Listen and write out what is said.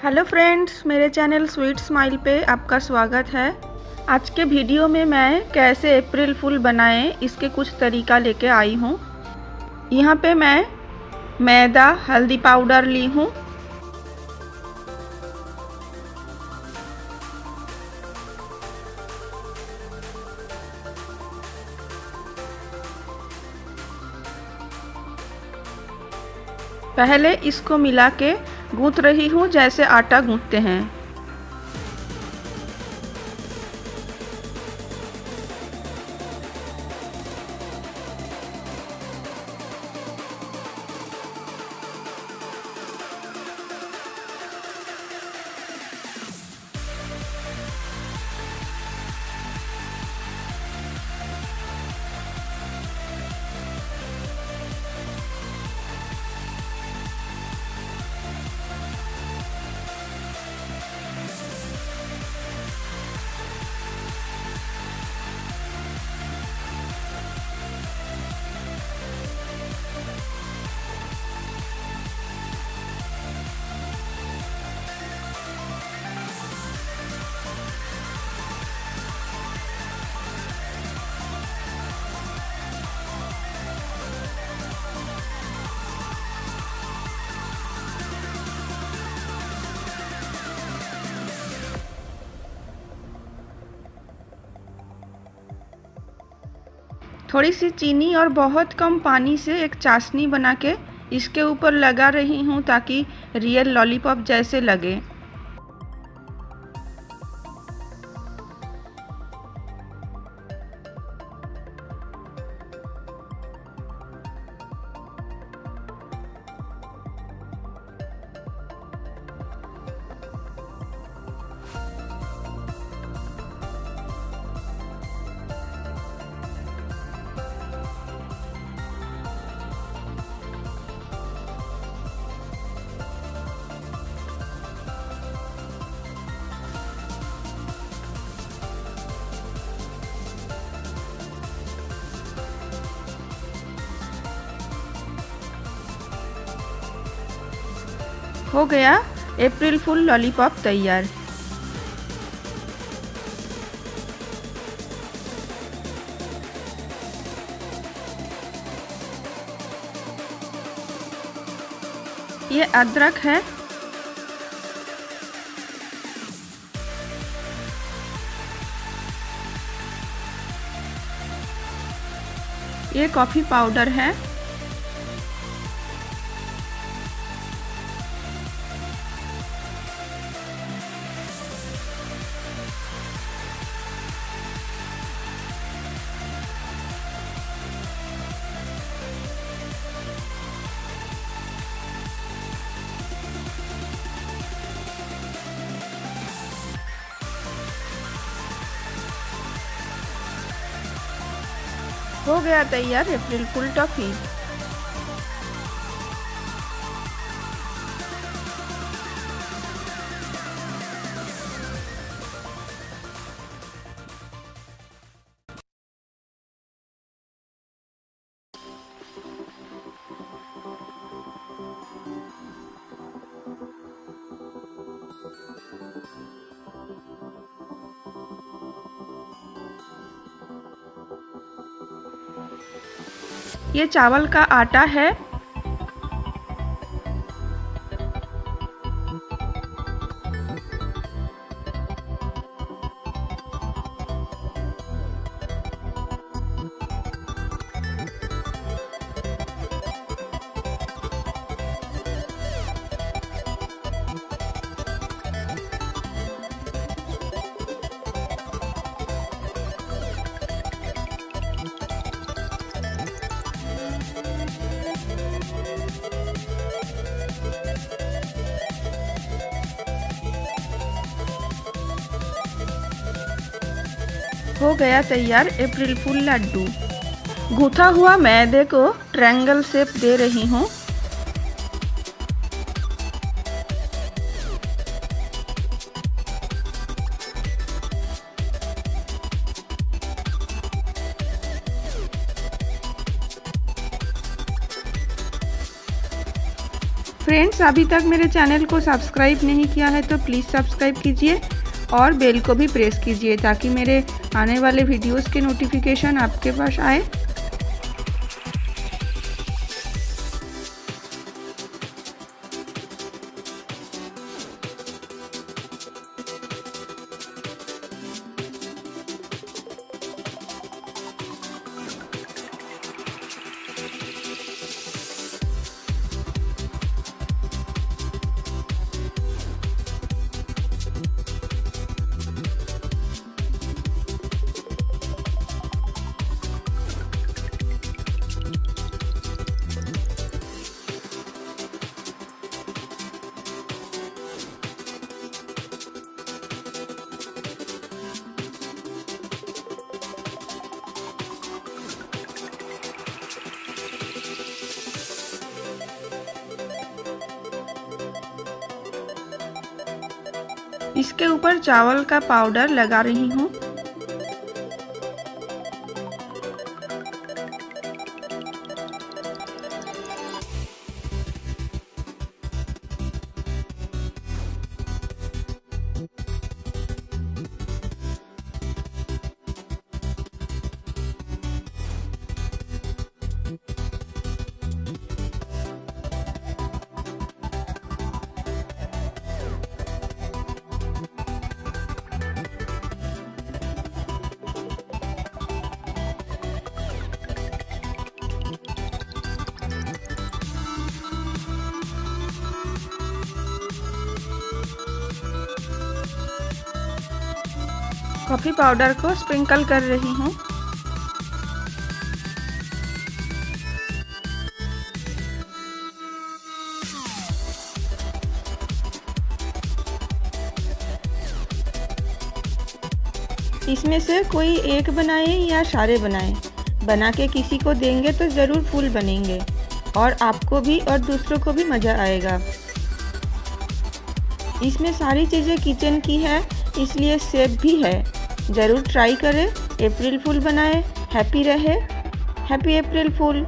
Hello friends, मेरे channel sweet smile पे आपका स्वागत है। आज के वीडियो में मैं कैसे अप्रैल फूल बनाएँ, इसके कुछ तरीका लेके आई हूँ। यहाँ पे मैं मैदा, हल्दी पाउडर ली हूँ। पहले इसको मिला के गूँथ रही हूँ जैसे आटा गूँथते हैं। थोड़ी सी चीनी और बहुत कम पानी से एक चाशनी बना के इसके ऊपर लगा रही हूँ ताकि रियल लॉलीपॉप जैसे लगे। हो गया अप्रैल फुल लॉलीपॉप तैयार। ये अदरक है। ये कॉफ़ी पाउडर है। हो गया तैयार अप्रैल फुल टॉफी। ये चावल का आटा है। हो गया तैयार अप्रैल फूल लड्डू गूथा हुआ मैदे को ट्रायंगल शेप दे रही हूँ। फ्रेंड्स, अभी तक मेरे चैनल को सब्सक्राइब नहीं किया है तो प्लीज़ सब्सक्राइब कीजिए। और बेल को भी प्रेस कीजिए ताकि मेरे आने वाले वीडियोस के नोटिफिकेशन आपके पास आए। इसके ऊपर चावल का पाउडर लगा रही हूँ। कॉफ़ी पाउडर को स्प्रिंकल कर रही हूँ। इसमें से कोई एक बनाए या सारे बनाएँ। बना के किसी को देंगे तो ज़रूर फूल बनेंगे, और आपको भी और दूसरों को भी मज़ा आएगा। इसमें सारी चीज़ें किचन की है, इसलिए सेफ़ भी है। ज़रूर ट्राई करें। अप्रैल फूल बनाए। हैप्पी रहे। Happy April fool.